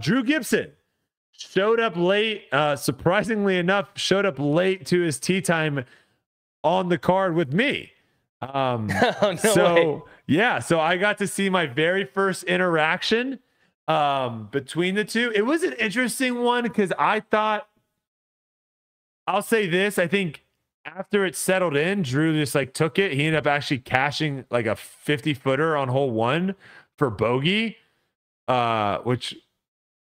Drew Gibson showed up late. Uh, surprisingly enough, showed up late to his tee time on the card with me. Um, oh, no so way. yeah, so I got to see my very first interaction um, between the two. It was an interesting one because I thought, I'll say this, I think after it settled in, Drew just like took it. He ended up actually cashing like a 50 footer on hole one for bogey, uh, which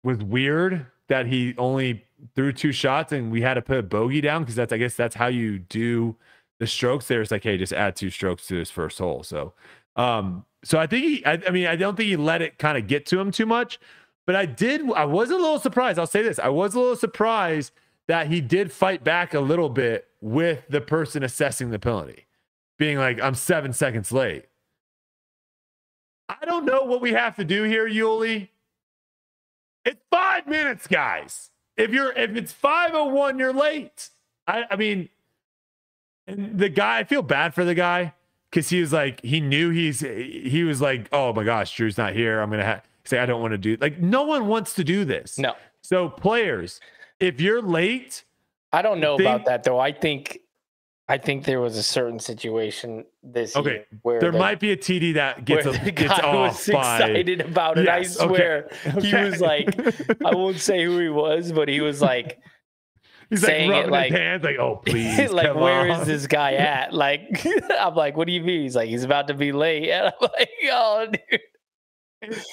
was weird that he only threw two shots and we had to put a bogey down because that's I guess that's how you do the strokes there. It's like, hey, just add two strokes to his first hole. So um, so I think he I, I mean, I don't think he let it kind of get to him too much, but I did I was a little surprised. I'll say this. I was a little surprised that he did fight back a little bit with the person assessing the penalty, being like, I'm seven seconds late. I don't know what we have to do here, Uli. It's five minutes, guys. If you're if it's 501, you're late. I, I mean, and the guy, I feel bad for the guy because he was like, he knew he's he was like, oh my gosh, Drew's not here. I'm gonna ha-. say I don't want to do like no one wants to do this. No. So players, if you're late, I don't know Think- about that though. I think I think there was a certain situation this Okay, year where there the, might be a TD that gets a, gets off was by. excited about it. Yes, I okay, swear he okay. was like, I won't say who he was, but he was like, He's like saying it like- his hands, like, oh please, like where on." is this guy at? Like I'm like, what do you mean? He's like, he's about to be late, and I'm like, oh dude.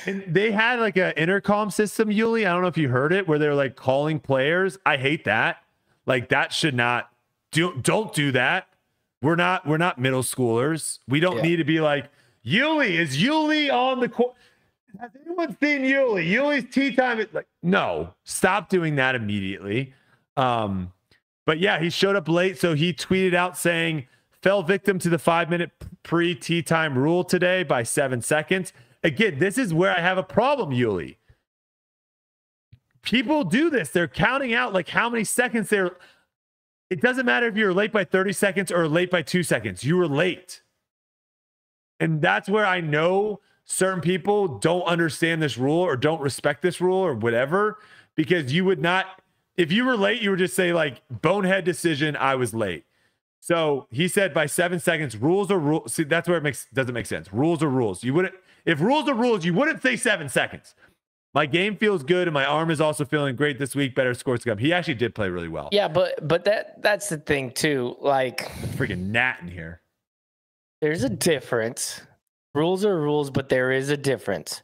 And they had like an intercom system, Uli. I don't know if you heard it, where they're like calling players. I hate that. Like that should not do. Don't do that. We're not. We're not middle schoolers. We don't Yeah. need to be like Uli. Is Uli on the court? Has anyone seen Uli? Uli's tee time. Is like no. Stop doing that immediately. Um, but yeah, he showed up late, so he tweeted out saying fell victim to the five minute pre tee time rule today by seven seconds. Again, this is where I have a problem, Uli. People do this. They're counting out like how many seconds they're. It doesn't matter if you're late by 30 seconds or late by two seconds. You were late. And that's where I know certain people don't understand this rule or don't respect this rule or whatever, because you would not, if you were late, you would just say, like, bonehead decision, I was late. So he said by seven seconds, rules are rules. See, that's where it makes doesn't make sense. Rules are rules. You wouldn't, if rules are rules, you wouldn't say seven seconds. My game feels good, and my arm is also feeling great this week. Better scores to come. He actually did play really well. Yeah, but but that that's the thing too. Like, Freaking Nat in here. there's a difference. Rules are rules, but there is a difference.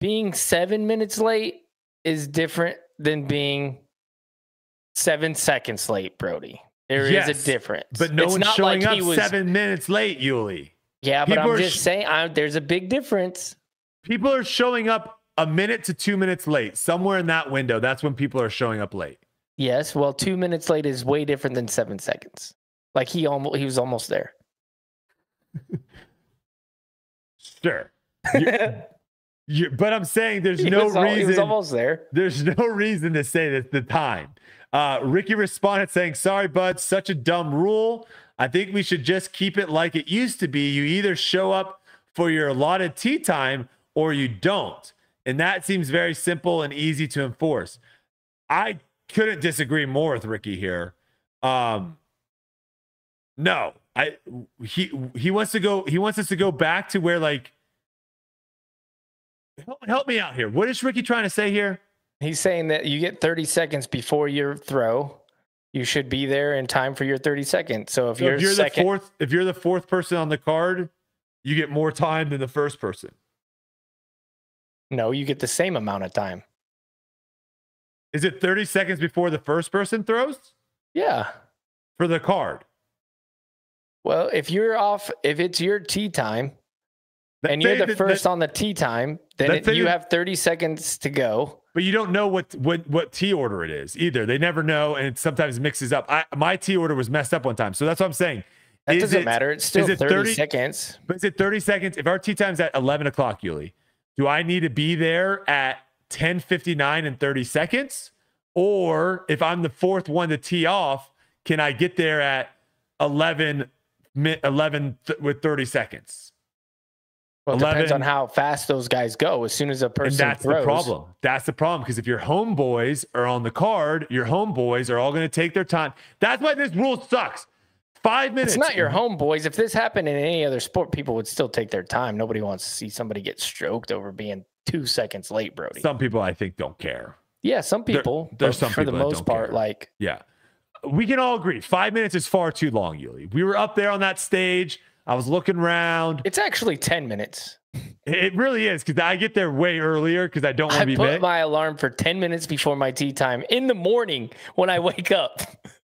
Being seven minutes late is different than being seven seconds late, Brodie. There is Yes, a difference. But no It's one's not showing like up was- seven minutes late, Uli. Yeah, but I'm just saying i there's a big difference. People are showing up a minute to two minutes late. Somewhere in that window, that's when people are showing up late. Yes, well, two minutes late is way different than seven seconds. Like he almost he was almost there. Sure. You- you- but I'm saying there's He no was reason. He was almost there. There's no reason to say that the time. Uh, Ricky responded saying, Sorry, bud, such a dumb rule. I think we should just keep it like it used to be. You either show up for your allotted tee time or you don't. And that seems very simple and easy to enforce. I couldn't disagree more with Ricky here. Um, no, I he he wants to go. He wants us to go back to where like. Help, help me out here. What is Ricky trying to say here? He's saying that you get 30 seconds before your throw. You should be there in time for your 30 seconds. So if So you're, if you're second, the fourth, if you're the fourth person on the card, you get more time than the first person. No, you get the same amount of time. Is it 30 seconds before the first person throws Yeah. for the card? Well, if you're off, if it's your tee time Let's and you're the first that- on the tee time, then it, you have 30 seconds to go. but you don't know what what what T order it is either. They never know, and it sometimes mixes up. I, my T order was messed up one time, so that's what I'm saying. That Is doesn't it- matter. It's still it 30, 30 seconds. But is it 30 seconds? If our tee time's at 11 o'clock, Uli, do I need to be there at 10:59 and 30 seconds? Or if I'm the fourth one to tee off, can I get there at 11 11 th- with 30 seconds? Well, it depends on how fast those guys go. As soon as a person And that's throws, the problem. That's the problem. Because if your homeboys are on the card, your homeboys are all going to take their time. That's why this rule sucks. Five minutes. It's not your home, boys. If this happened in any other sport, people would still take their time. Nobody wants to see somebody get stroked over being two seconds late, Brodie. Some people I think don't care. yeah, some there- people. there's but some for the most part, care. like Yeah. We can all agree. Five minutes is far too long, Uli. We were up there on that stage. I was looking around. it's actually ten minutes. It really is because I get there way earlier because I don't want to be I put late. my alarm for ten minutes before my tee time in the morning when I wake up.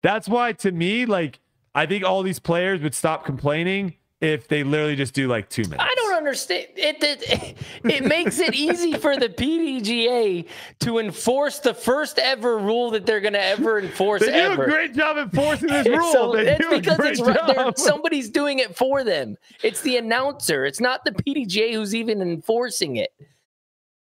That's why, to me, like, I think all these players would stop complaining if they literally just do like two minutes. I don't understand. It, it it makes it easy for the PDGA to enforce the first ever rule that they're going to ever enforce They do ever. a great job enforcing this rule. So they that's a because it's. Somebody's doing it for them. It's the announcer. It's not the PDGA who's even enforcing it.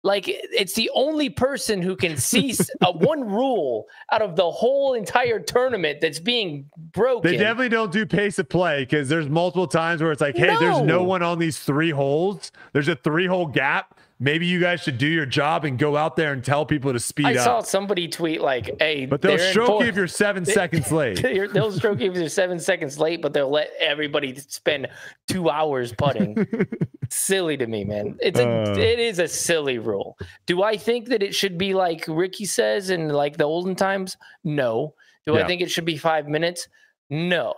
Like it's the only person who can see uh, one rule out of the whole entire tournament that's being broken. They definitely don't do pace of play because there's multiple times where it's like, hey, there's no No. one on these three holes. There's a three hole gap. Maybe you guys should do your job and go out there and tell people to speed I up. I saw somebody tweet like, "Hey, but they'll stroke you if you're seven They- seconds late. They'll stroke you if you're seven seconds late, but they'll let everybody spend two hours putting. silly to me, man. It's a Uh. it is a silly rule. Do I think that it should be like Ricky says in like the olden times? No. Do Yeah. I think it should be five minutes? No.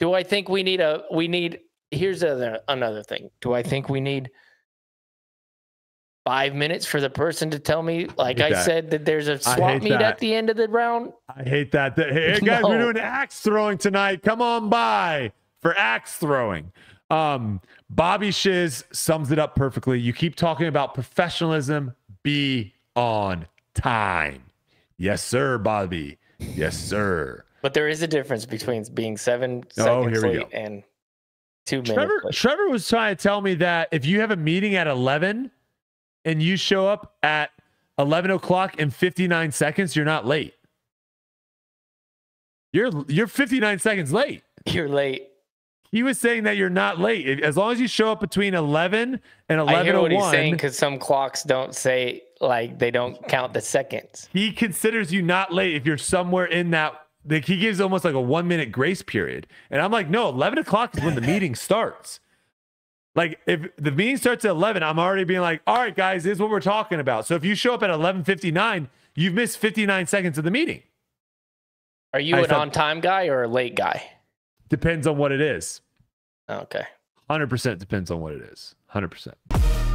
Do I think we need a we need here's other another thing. Do I think we need five minutes for the person to tell me, like hate I said, that there's a swap meet that. at the end of the round? I hate that. Hey guys, we're doing axe throwing tonight. Come on by for axe throwing. Um, Bobby Shiz sums it up perfectly. You keep talking about professionalism. Be on time. Yes, sir, Bobby. Yes, sir. But there is a difference between being seven seconds here we late go. and two minutes Trevor, was trying to tell me that if you have a meeting at 11 and you show up at 11 o'clock and 59 seconds, you're not late. You're you're 59 seconds late. You're late. He was saying that you're not late. As long as you show up between 11 and I hear what he's oh saying because some clocks don't say like they don't count the seconds. he considers you not late if you're somewhere in that. Like he gives almost like a one minute grace period. And I'm like, no, 11 o'clock is when the meeting starts. Like if the meeting starts at 11, I'm already being like, all right, guys, this is what we're talking about. So if you show up at 11:59, you've missed 59 seconds of the meeting. Are you I an on time guy or a late guy? Depends on what it is. Okay. 100% depends on what it is. 100%.